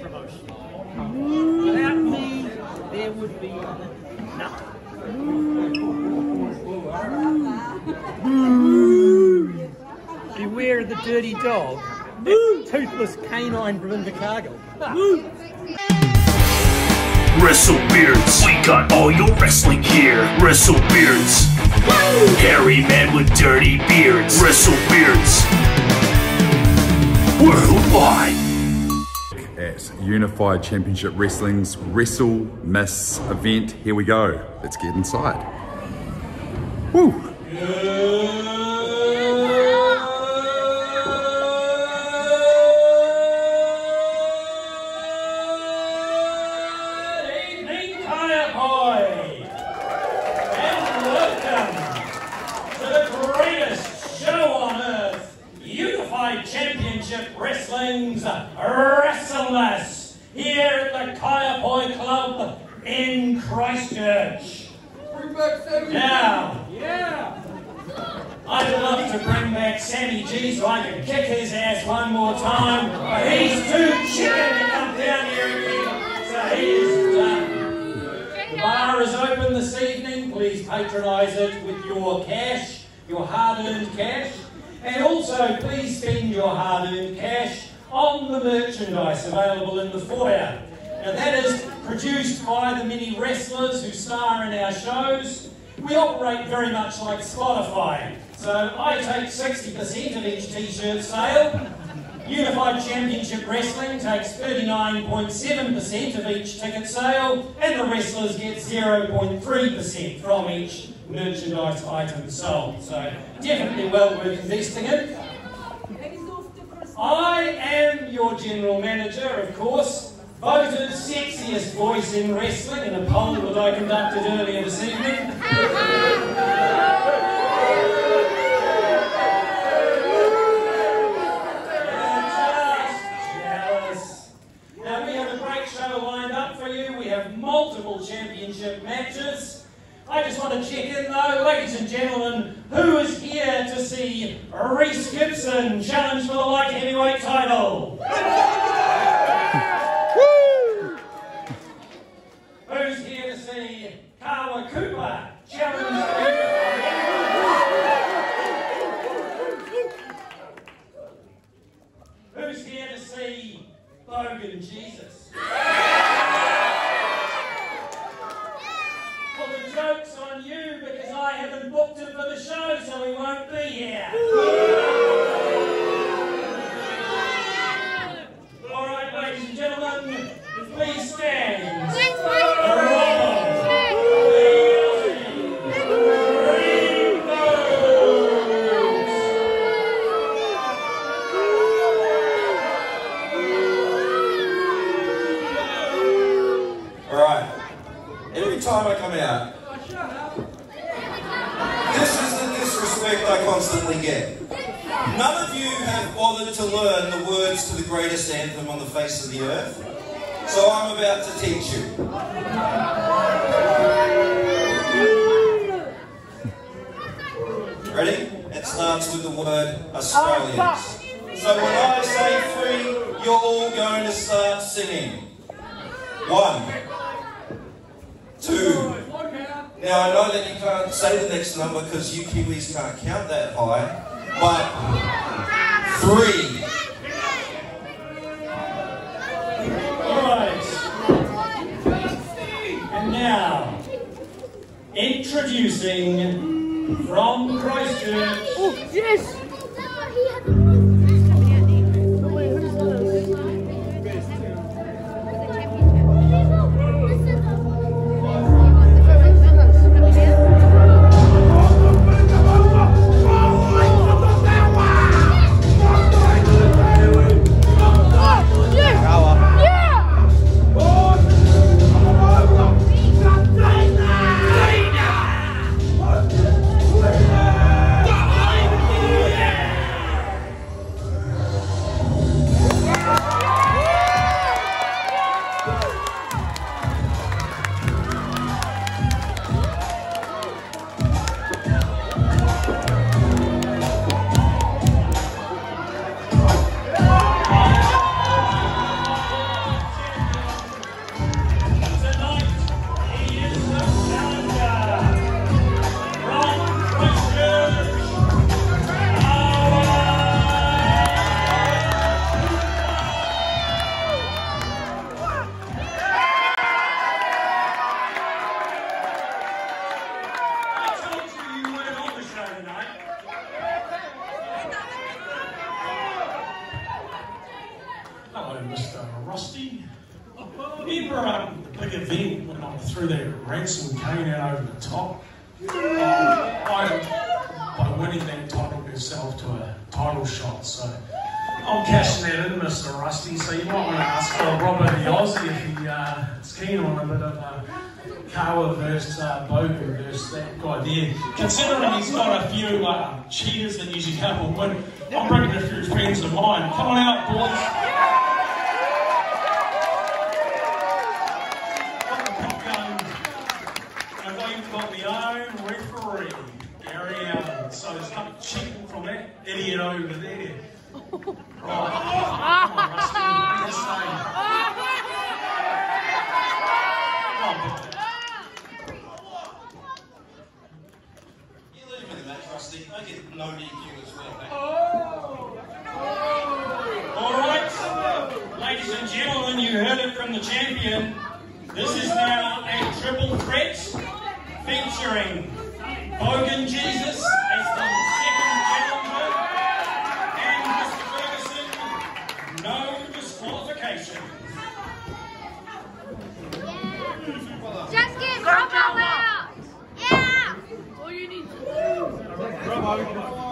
promotion. Without me, there would be nothing. Beware of the dirty dog. That toothless canine from Invercargill. Wrestle Beards. We got all your wrestling here. Wrestle Beards. Hairy men with dirty beards. Wrestle Beards. Worldwide. Unified Championship Wrestling's Wrestle Miss event. Here we go. Let's get inside. Woo! Much like Spotify. So I take 60% of each t-shirt sale. Unified Championship Wrestling takes 39.7% of each ticket sale, and the wrestlers get 0.3% from each merchandise item sold. So definitely well worth investing in. I am your general manager, of course, voted sexiest voice in wrestling in a poll that I conducted earlier this evening. Just jealous. Now we have a great show lined up for you. We have multiple championship matches. I just want to check in though, ladies and gentlemen, who is here to see Reese Gibson challenge for the light heavyweight title? Who's here to see Kawa Cooper challenge Who's here to see Bogan Jesus? Well, the joke's on you because I haven't booked him for the show, so he won't be here. All right, ladies and gentlemen, please stand. Get. None of you have bothered to learn the words to the greatest anthem on the face of the earth. So I'm about to teach you. Ready? It starts with the word Australians. So when I say three, you're all going to start singing. One, Now I know that you can't say the next number because you Kiwis can't count that high, but three. Alright. And now, introducing from Christchurch, oh, Yeah! Ransom cane out over the top? Um, I, by winning that, title myself to a title shot, so I'm cashing that in, Mr. Rusty. So you might want to ask for Robert the Aussie if he uh, is keen on a bit of uh, Kawa versus uh, Bogan versus that guy there. Considering he's got a few uh, cheaters that usually come and win, I'm bringing a few friends of mine. Come on out, boys. And we've got the own referee, Gary So stop cheating from that idiot over there. Right. Come on, Rusty. You no DQ as well. All right, ladies and gentlemen, you heard it from the champion. This is now a triple threat featuring Bogan Jesus as the second challenger and Mr. Ferguson, no disqualification. Just get Robo out! Yeah! All you need Deal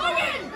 Morgan!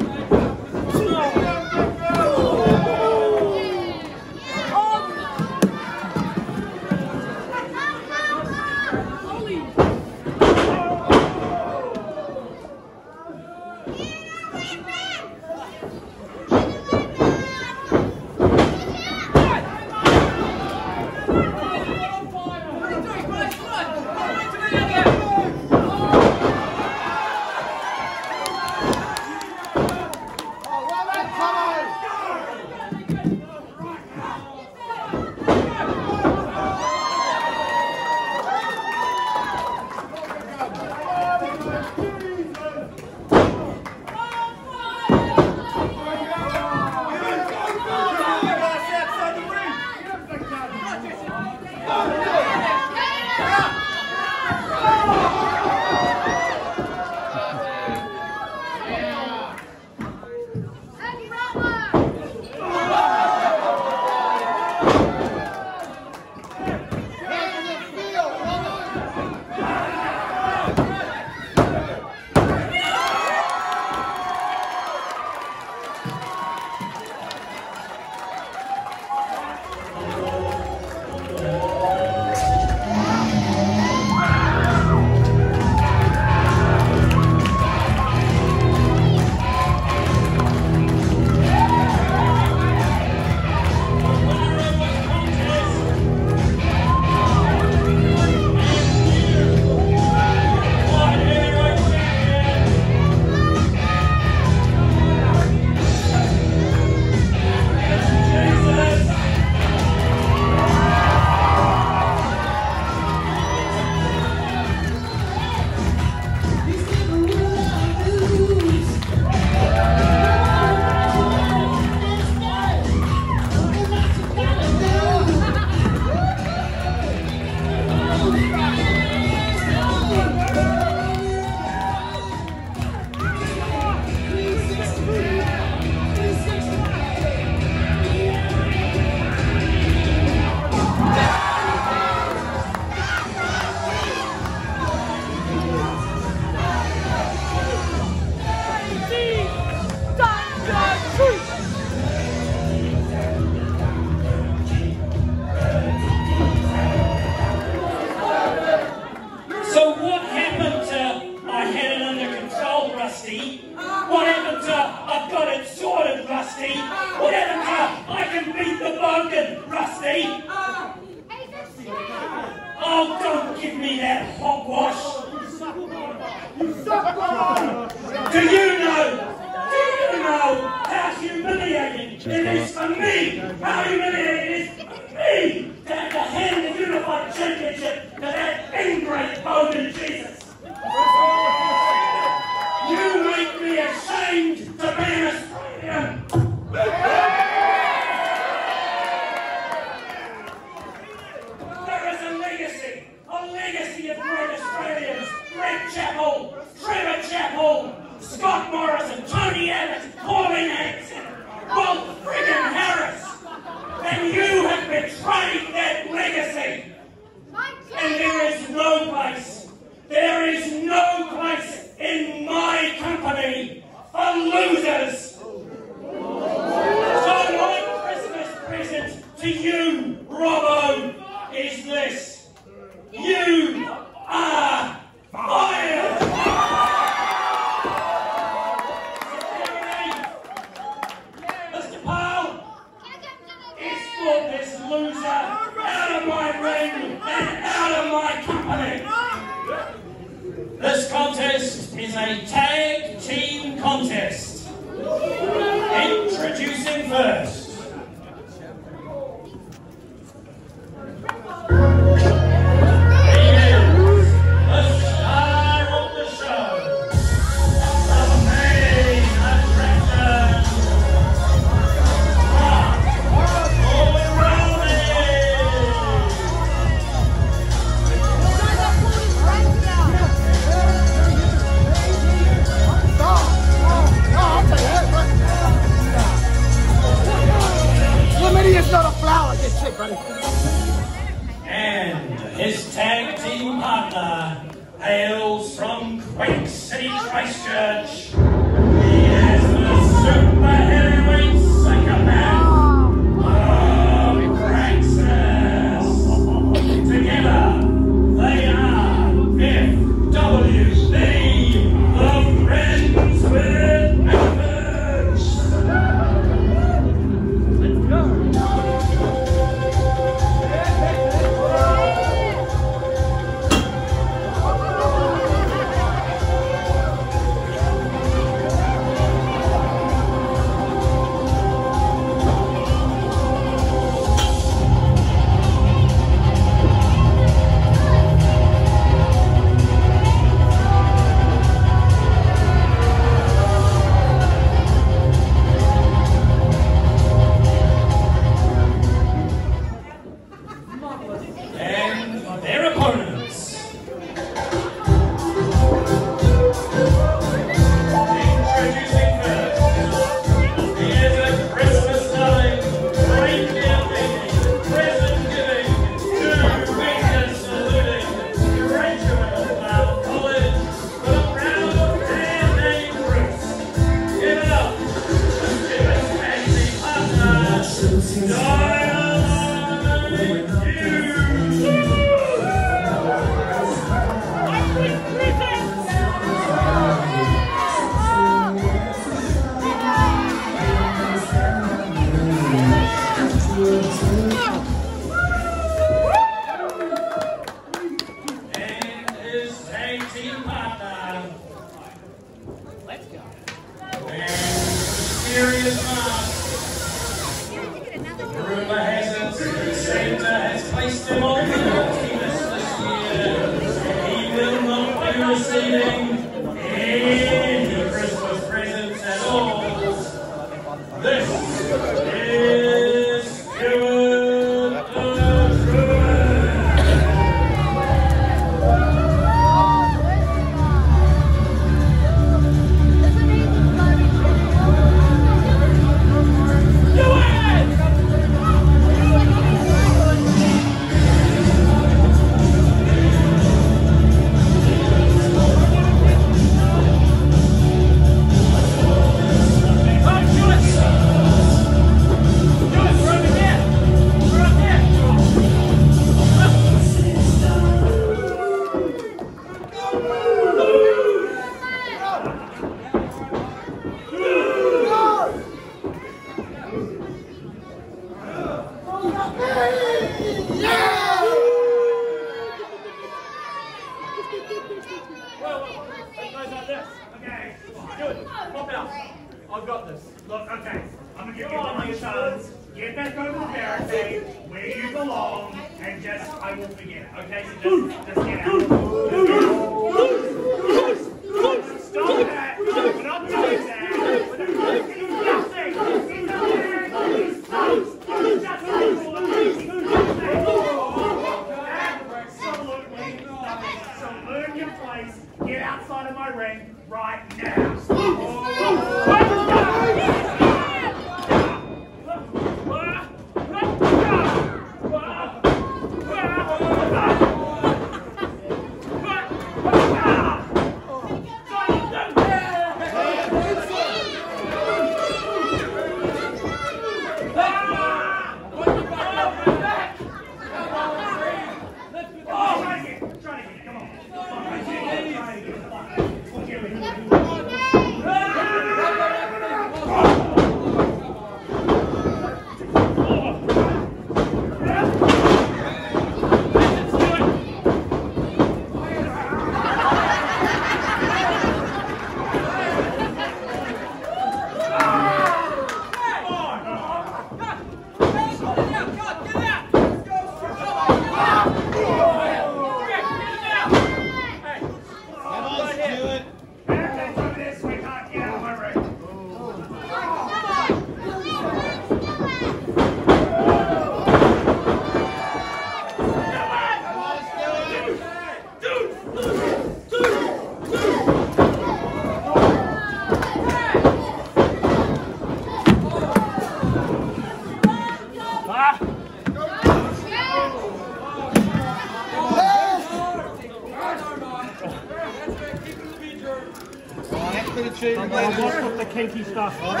The stuff?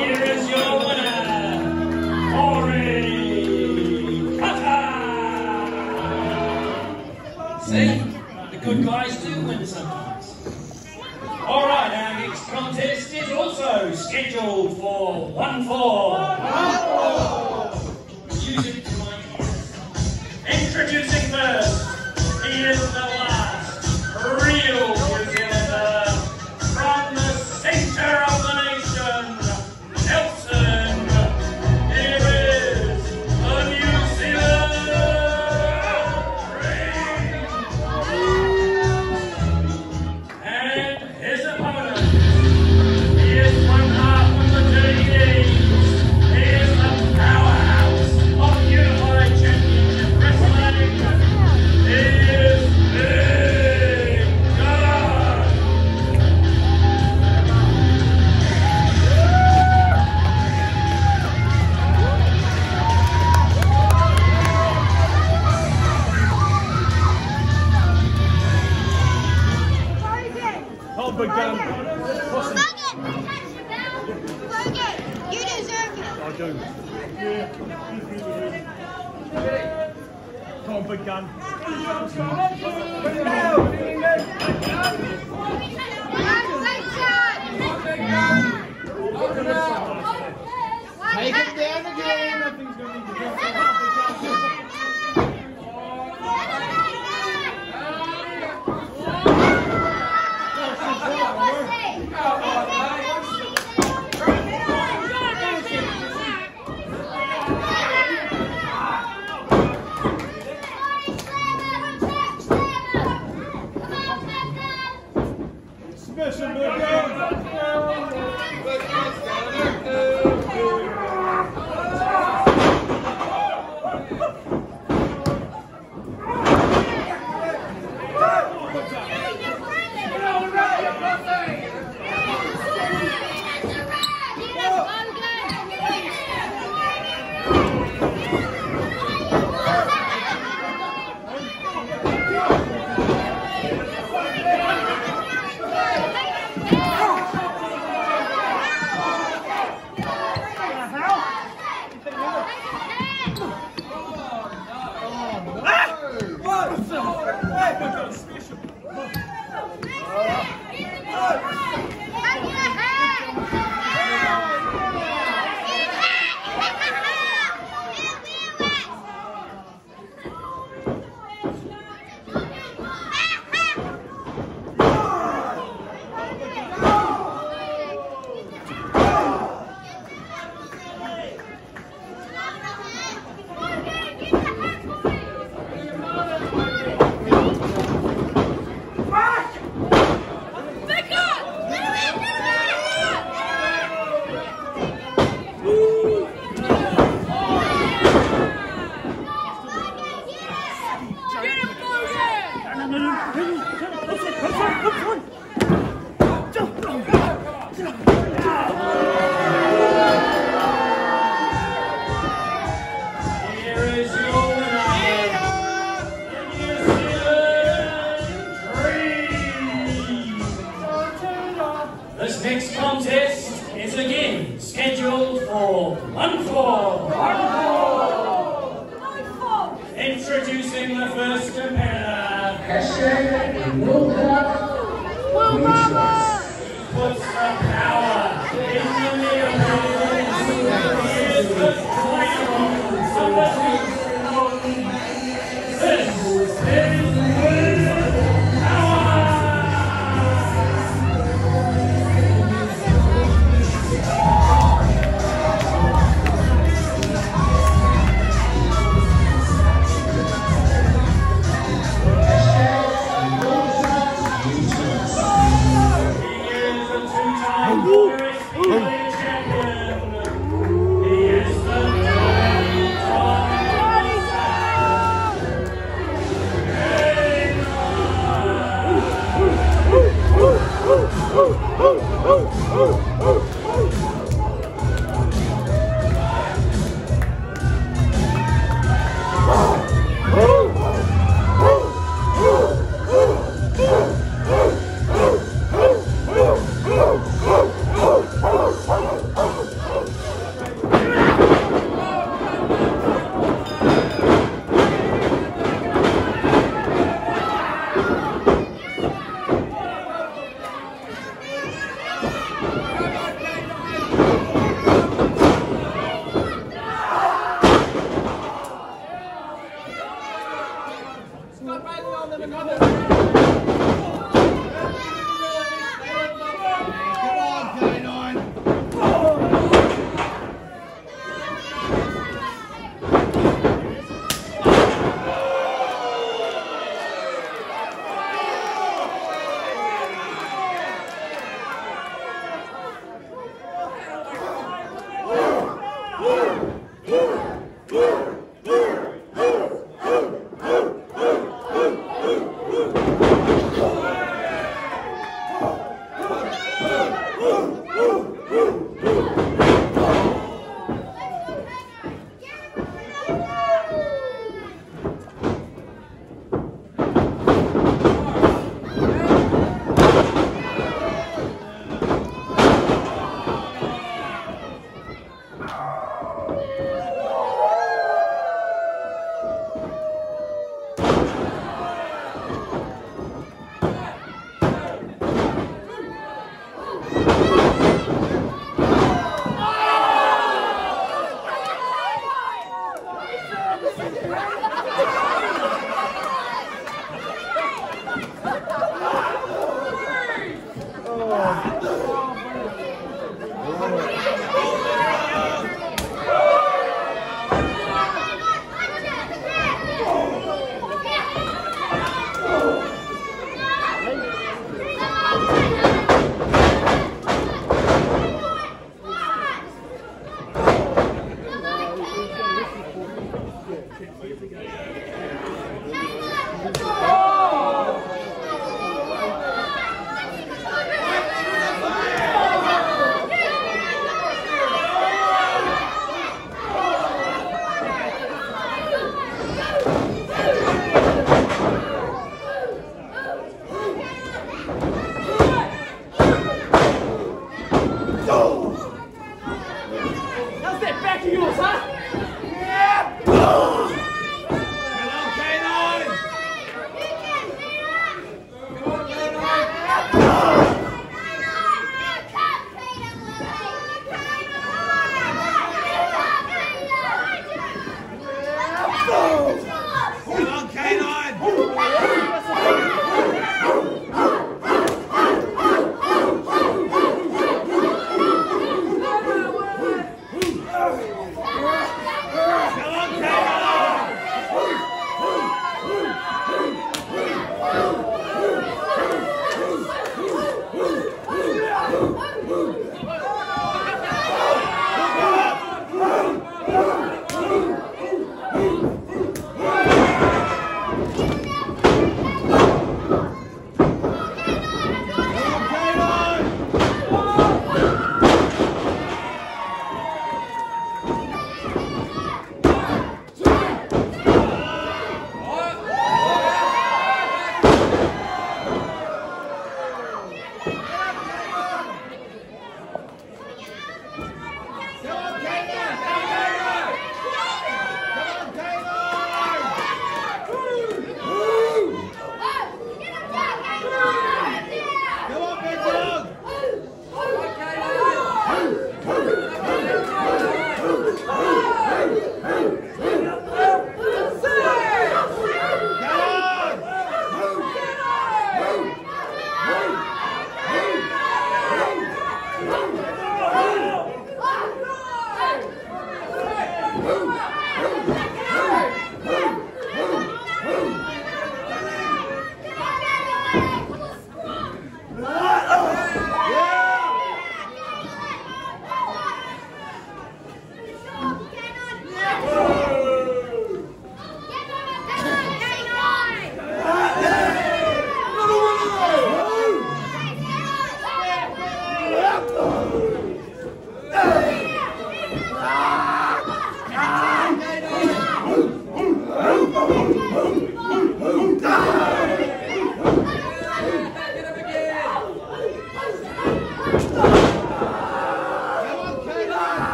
Peter contest is again scheduled for one-four. One-four. Introducing the first competitor. Hesher and Wilcox. Puts up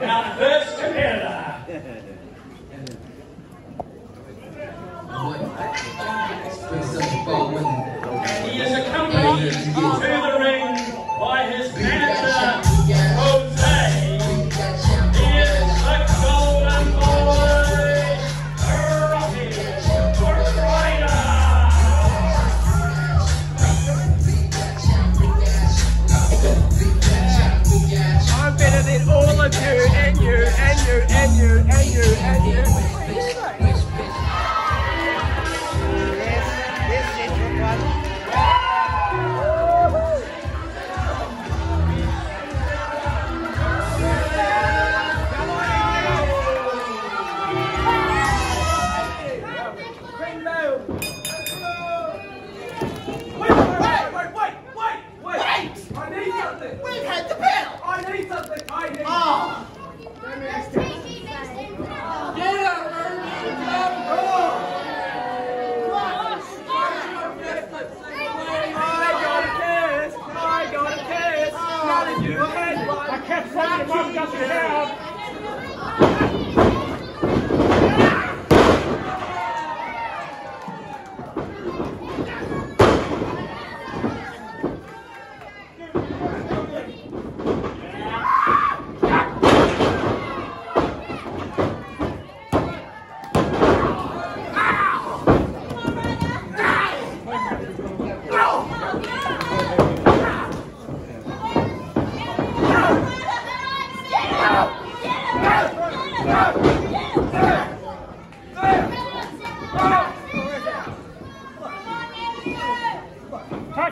Now, first together.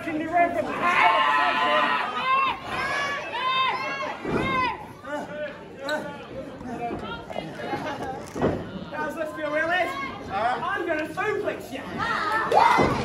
watching the Guys, let's be I'm going to suplex you.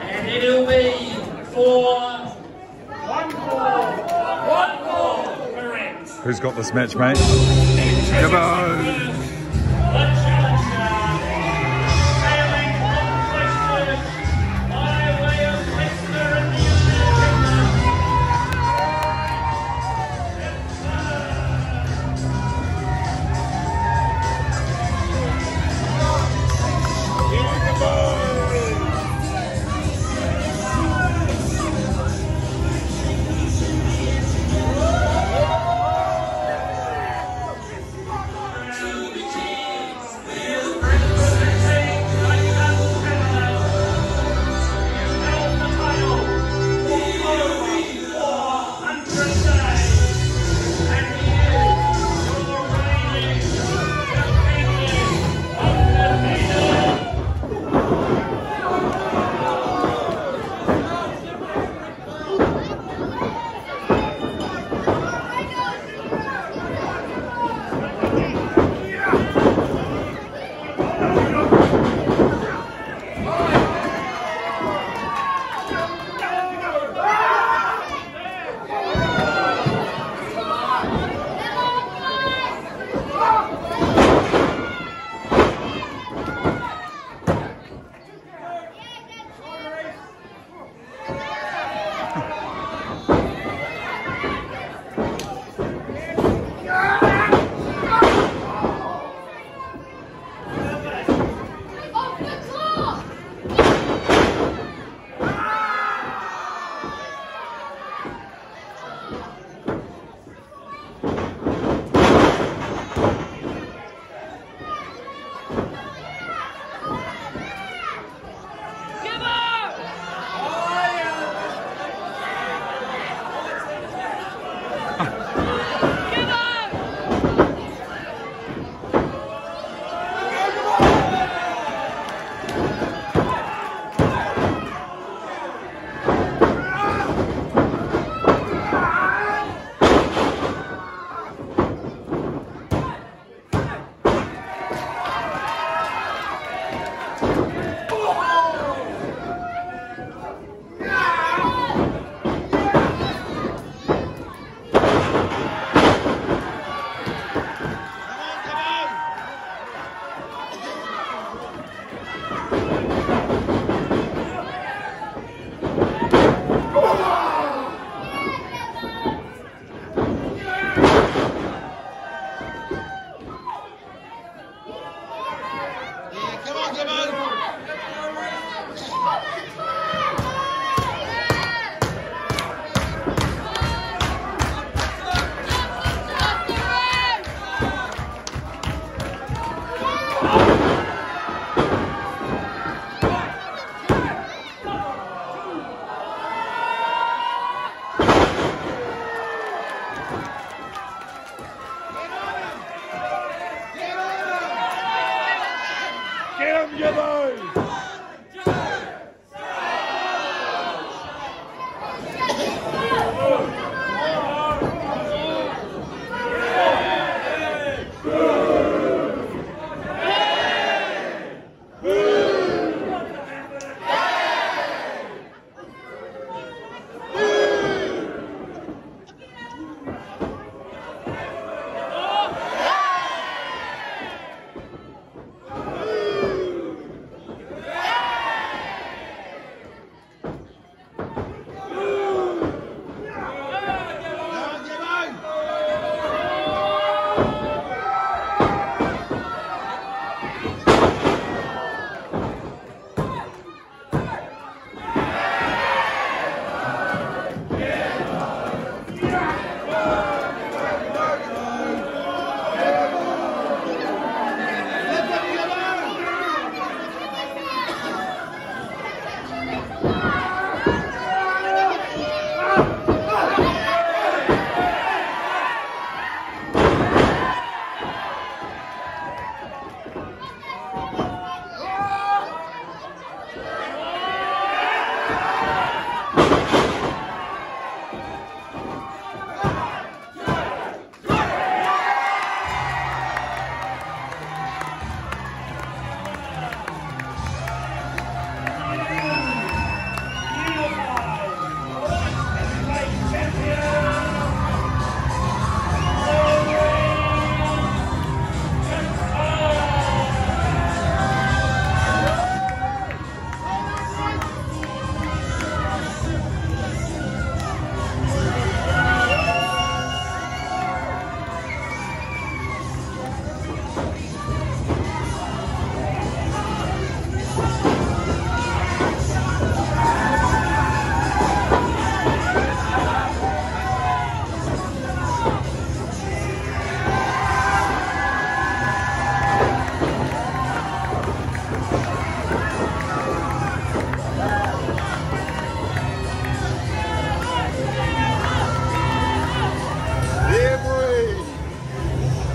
And it'll be four, one more, One call. Correct. Who's got this match, mate? Come on.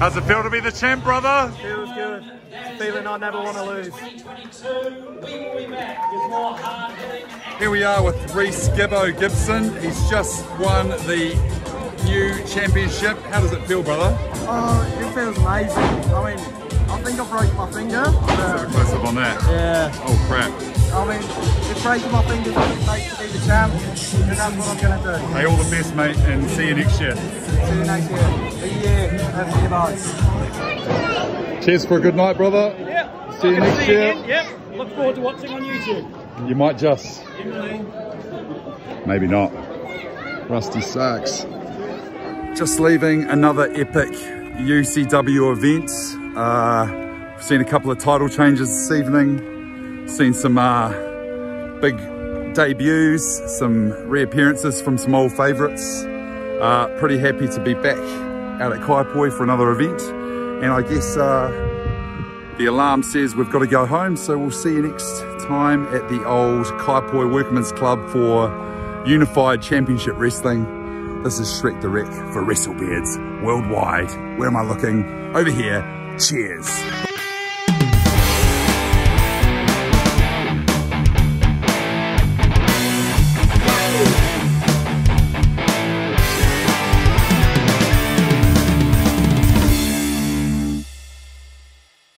How's it feel to be the champ, brother? Feels good. Feeling I never want to lose. 2022, we will be back with more hard-hitting Here we are with Reese Gibbo Gibson. He's just won the new championship. How does it feel, brother? Oh, it feels amazing. I mean, I think I broke my finger. So close up on that. yeah. Oh crap. I mean, if breaking my it takes to be the champ, then that's what I'm going to do. Hey, all the best, mate, and see you next year. See you next year. Be here. Have a good night. Cheers for a good night, brother. Yeah. See you next see year. Yep. Look forward to watching on YouTube. You might just. Maybe not. Rusty sucks. Just leaving another epic UCW event. Uh, seen a couple of title changes this evening. Seen some uh, big debuts, some reappearances from some old favourites. Uh, pretty happy to be back out at Kaiapoi for another event. And I guess uh, the alarm says we've got to go home, so we'll see you next time at the old Kaiapoi Workmen's Club for Unified Championship Wrestling. This is Shrek the Wreck for WrestleBeards worldwide. Where am I looking? Over here. Cheers.